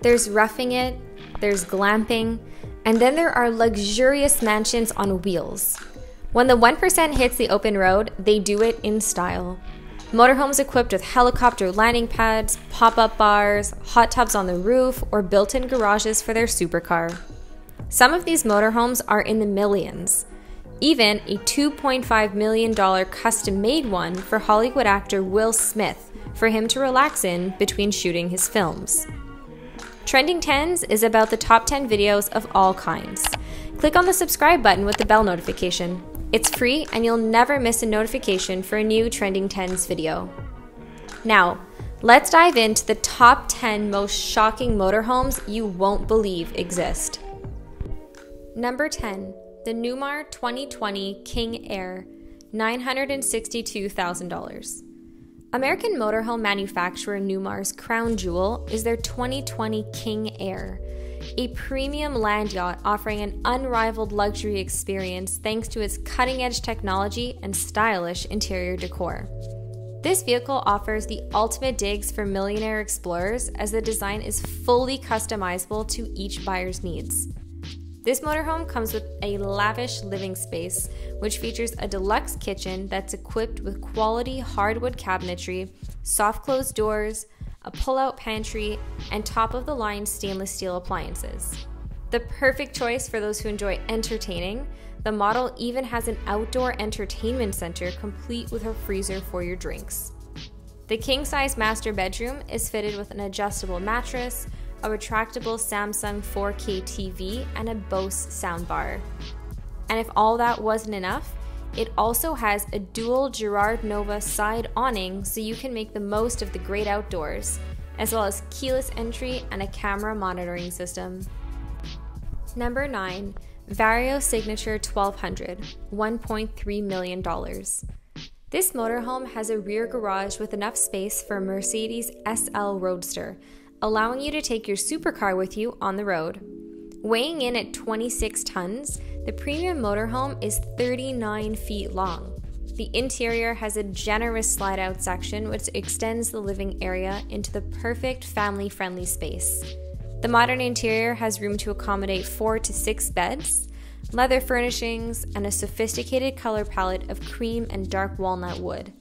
There's roughing it, there's glamping, and then there are luxurious mansions on wheels. When the 1% hits the open road, they do it in style. Motorhomes equipped with helicopter landing pads, pop up bars, hot tubs on the roof, or built in garages for their supercar. Some of these motorhomes are in the millions. Even a $2.5 million custom made one for Hollywood actor Will Smith for him to relax in between shooting his films. Trending Tenz is about the top 10 videos of all kinds. Click on the subscribe button with the bell notification. It's free and you'll never miss a notification for a new Trending Tenz video. Now, let's dive into the top 10 most shocking motorhomes you won't believe exist. Number 10, the Newmar 2020 King Aire, $962,000. American motorhome manufacturer Newmar's crown jewel is their 2020 King Aire, a premium land yacht offering an unrivaled luxury experience thanks to its cutting edge technology and stylish interior decor. This vehicle offers the ultimate digs for millionaire explorers as the design is fully customizable to each buyer's needs. This motorhome comes with a lavish living space, which features a deluxe kitchen that's equipped with quality hardwood cabinetry, soft closed doors, a pull out pantry, and top of the line stainless steel appliances. The perfect choice for those who enjoy entertaining, the model even has an outdoor entertainment center complete with a freezer for your drinks. The king size master bedroom is fitted with an adjustable mattress, a retractable Samsung 4K TV, and a Bose soundbar. And if all that wasn't enough, it also has a dual Girard Nova side awning so you can make the most of the great outdoors, as well as keyless entry and a camera monitoring system. Number 9. Vario Signature 1200, $1.3 million. This motorhome has a rear garage with enough space for a Mercedes SL Roadster, allowing you to take your supercar with you on the road. Weighing in at 26 tons, the premium motorhome is 39 feet long. The interior has a generous slide out section which extends the living area into the perfect family friendly space. The modern interior has room to accommodate four to six beds, leather furnishings, and a sophisticated color palette of cream and dark walnut wood.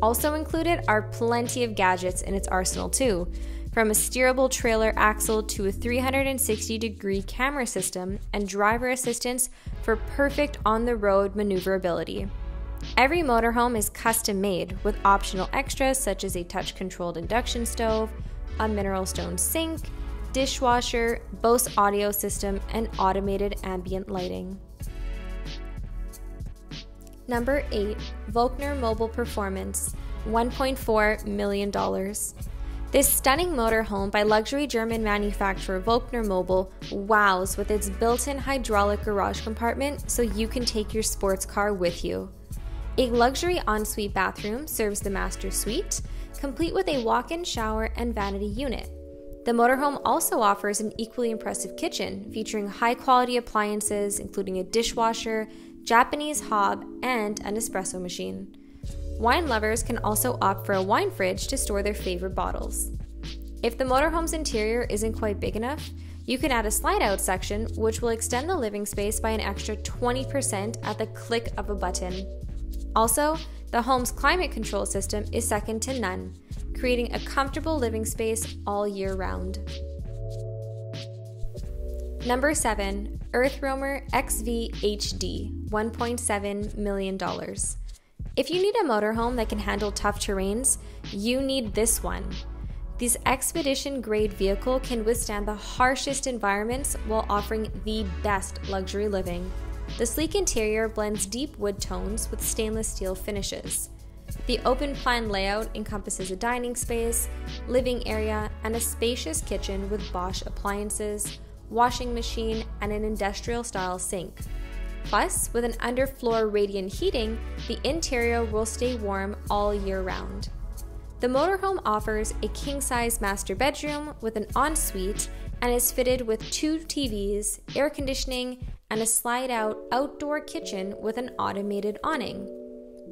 Also included are plenty of gadgets in its arsenal, too, from a steerable trailer axle to a 360 degree camera system and driver assistance for perfect on the road maneuverability. Every motorhome is custom made with optional extras such as a touch controlled induction stove, a mineral stone sink, dishwasher, Bose audio system, and automated ambient lighting. Number 8. Volkner Mobil Performance $1.4 million. This stunning motorhome by luxury German manufacturer Volkner Mobil wows with its built in hydraulic garage compartment so you can take your sports car with you. A luxury ensuite bathroom serves the master suite, complete with a walk in shower and vanity unit. The motorhome also offers an equally impressive kitchen featuring high quality appliances, including a dishwasher, Japanese hob, and an espresso machine. Wine lovers can also opt for a wine fridge to store their favorite bottles. If the motorhome's interior isn't quite big enough, you can add a slide out section, which will extend the living space by an extra 20% at the click of a button. Also, the home's climate control system is second to none, creating a comfortable living space all year round. Number 7. Earthroamer XV HD, $1.7 million. If you need a motorhome that can handle tough terrains, you need this one. This expedition grade vehicle can withstand the harshest environments while offering the best luxury living. The sleek interior blends deep wood tones with stainless steel finishes. The open plan layout encompasses a dining space, living area, and a spacious kitchen with Bosch appliances, washing machine, and an industrial style sink. Plus, with an underfloor radiant heating, the interior will stay warm all year round. The motorhome offers a king size master bedroom with an ensuite and is fitted with two TVs, air conditioning, and a slide out outdoor kitchen with an automated awning.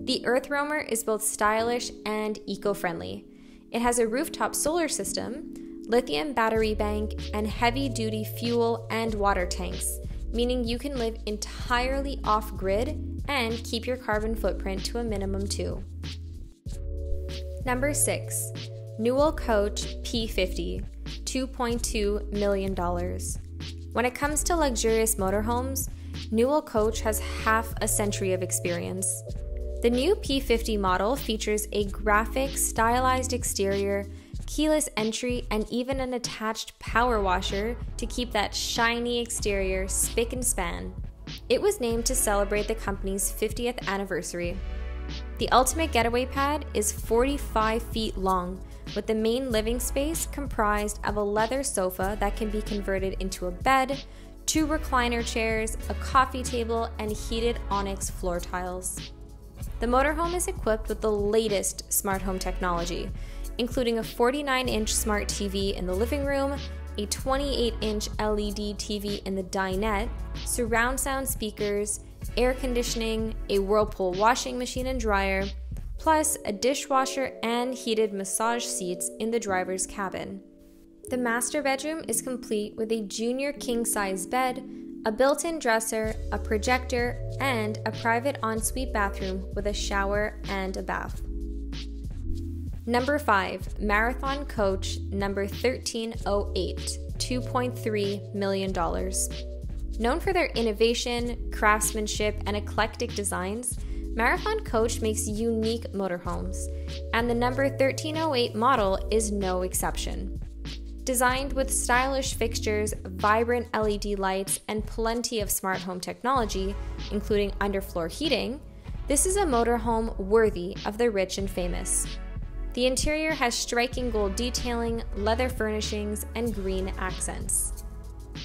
The Earthroamer is both stylish and eco friendly. It has a rooftop solar system, lithium battery bank, and heavy duty fuel and water tanks, meaning you can live entirely off grid and keep your carbon footprint to a minimum too. Number 6. Newell Coach P50, $2.2 million. When it comes to luxurious motorhomes, Newell Coach has half a century of experience. The new P50 model features a graphic, stylized exterior, keyless entry, and even an attached power washer to keep that shiny exterior spick and span. It was named to celebrate the company's 50th anniversary. The ultimate getaway pad is 45 feet long, with the main living space comprised of a leather sofa that can be converted into a bed, two recliner chairs, a coffee table, and heated onyx floor tiles. The motorhome is equipped with the latest smart home technology, including a 49 inch smart TV in the living room, a 28 inch LED TV in the dinette, surround sound speakers, air conditioning, a Whirlpool washing machine and dryer, plus a dishwasher and heated massage seats in the driver's cabin. The master bedroom is complete with a junior king size bed, a built in dresser, a projector, and a private ensuite bathroom with a shower and a bath. Number 5, Marathon Coach number 1308, $2.3 million. Known for their innovation, craftsmanship, and eclectic designs, Marathon Coach makes unique motorhomes, and the number 1308 model is no exception. Designed with stylish fixtures, vibrant LED lights, and plenty of smart home technology, including underfloor heating, this is a motorhome worthy of the rich and famous. The interior has striking gold detailing, leather furnishings, and green accents.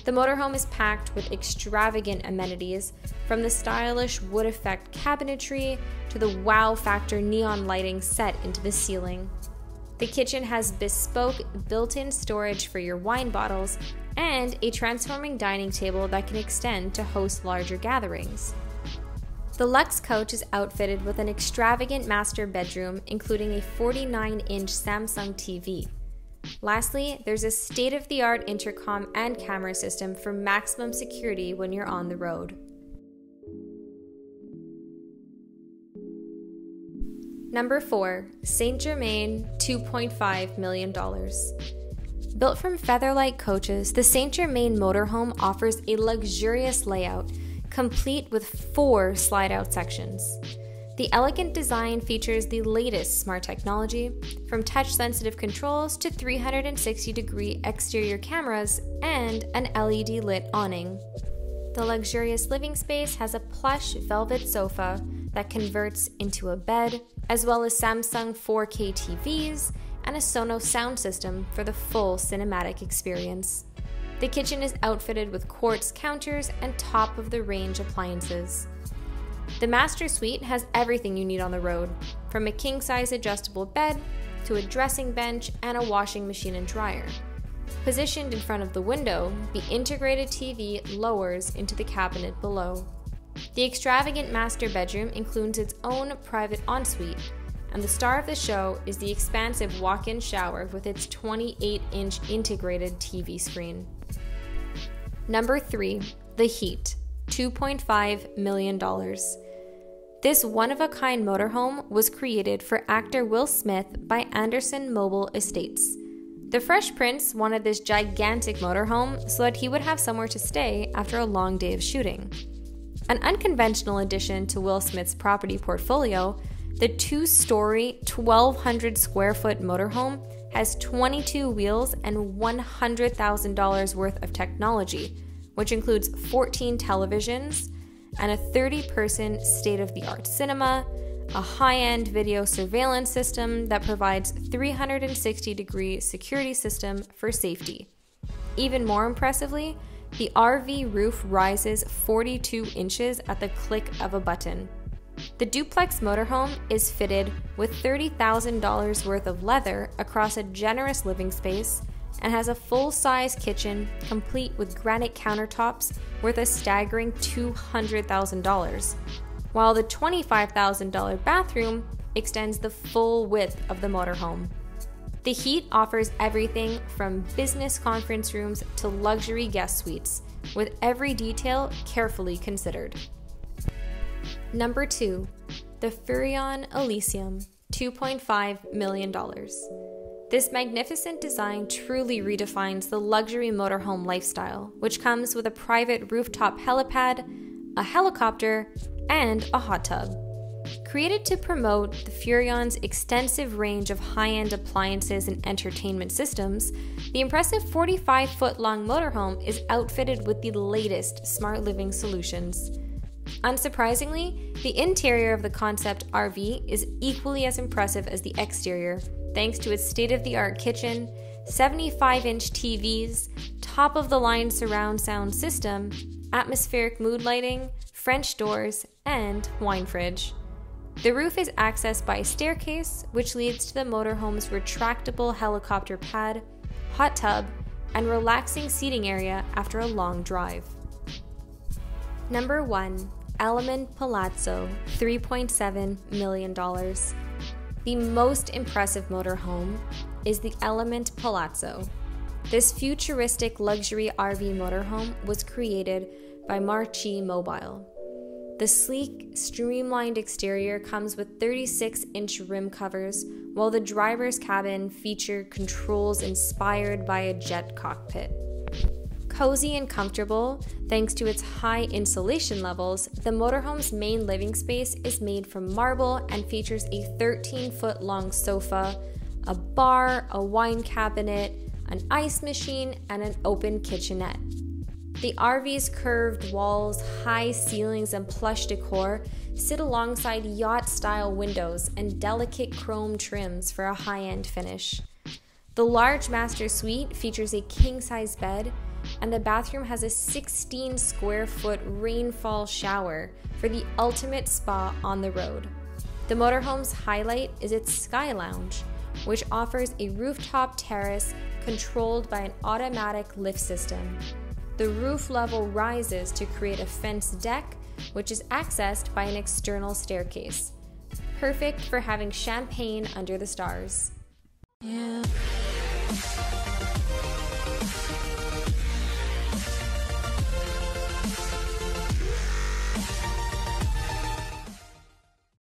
The motorhome is packed with extravagant amenities, from the stylish wood effect cabinetry to the wow factor neon lighting set into the ceiling. The kitchen has bespoke built in storage for your wine bottles and a transforming dining table that can extend to host larger gatherings. The Lux coach is outfitted with an extravagant master bedroom, including a 49 inch Samsung TV. Lastly, there's a state of the art intercom and camera system for maximum security when you're on the road. Number 4, Saint Germain, $2.5 million. Built from Featherlite coaches, the Saint Germain motorhome offers a luxurious layout, complete with four slide out sections. The elegant design features the latest smart technology, from touch sensitive controls to 360 degree exterior cameras and an LED lit awning. The luxurious living space has a plush velvet sofa that converts into a bed, as well as Samsung 4K TVs and a Sonos sound system for the full cinematic experience. The kitchen is outfitted with quartz counters and top of the range appliances. The master suite has everything you need on the road, from a king size adjustable bed to a dressing bench and a washing machine and dryer. Positioned in front of the window, the integrated TV lowers into the cabinet below. The extravagant master bedroom includes its own private ensuite, and the star of the show is the expansive walk in shower with its 28 inch integrated TV screen. Number 3, The Heat, $2.5 million. This one of a kind motorhome was created for actor Will Smith by Anderson Mobile Estates. The Fresh Prince wanted this gigantic motorhome so that he would have somewhere to stay after a long day of shooting. An unconventional addition to Will Smith's property portfolio, the two story, 1,200 square foot motorhome has 22 wheels and $100,000 worth of technology, which includes 14 televisions and a 30 person state of the art cinema, a high end video surveillance system that provides 360 degree security system for safety. Even more impressively, the RV roof rises 42 inches at the click of a button. The duplex motorhome is fitted with $30,000 worth of leather across a generous living space and has a full size kitchen complete with granite countertops worth a staggering $200,000 while the $25,000 bathroom extends the full width of the motorhome. The Heat offers everything from business conference rooms to luxury guest suites, with every detail carefully considered. Number 2. The Furrion Elysium, $2.5 million. This magnificent design truly redefines the luxury motorhome lifestyle, which comes with a private rooftop helipad, a helicopter, and a hot tub. Created to promote the Furrion's extensive range of high end appliances and entertainment systems, the impressive 45 foot long motorhome is outfitted with the latest smart living solutions. Unsurprisingly, the interior of the concept RV is equally as impressive as the exterior, thanks to its state of the art kitchen, 75 inch TVs, top of the line surround sound system, atmospheric mood lighting, French doors, and wine fridge. The roof is accessed by a staircase, which leads to the motorhome's retractable helicopter pad, hot tub, and relaxing seating area after a long drive. Number 1 EleMMent Palazzo, $3.7 million. The most impressive motorhome is the EleMMent Palazzo. This futuristic luxury RV motorhome was created by Marchi Mobile. The sleek, streamlined exterior comes with 36 inch rim covers, while the driver's cabin feature controls inspired by a jet cockpit. Cozy and comfortable, thanks to its high insulation levels, the motorhome's main living space is made from marble and features a 13 foot long sofa, a bar, a wine cabinet, an ice machine, and an open kitchenette. The RV's curved walls, high ceilings, and plush decor sit alongside yacht style windows and delicate chrome trims for a high end finish. The large master suite features a king size bed, and the bathroom has a 16 square foot rainfall shower for the ultimate spa on the road. The motorhome's highlight is its Sky Lounge, which offers a rooftop terrace controlled by an automatic lift system. The roof level rises to create a fenced deck, which is accessed by an external staircase. Perfect for having champagne under the stars. Yeah.